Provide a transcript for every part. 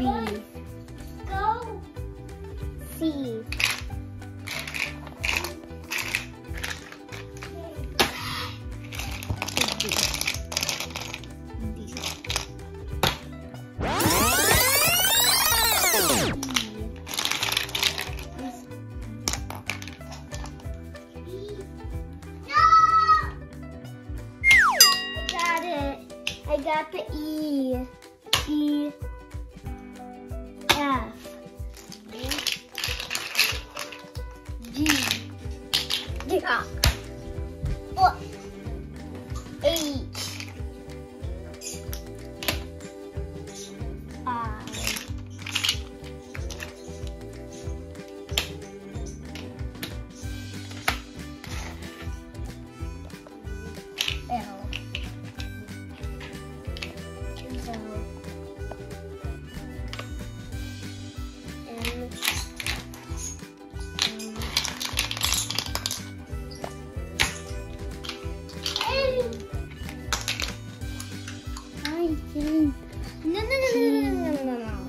B. Go. C. I got the E. E. うん。でか。お。I think. No, no, no, no, no, no, no, no.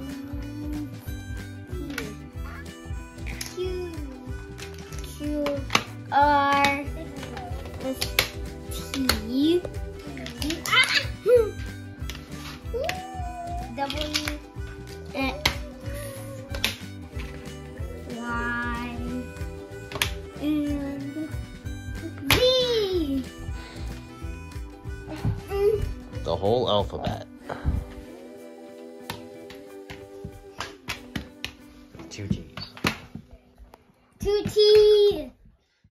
W The whole alphabet. Two T's. Two T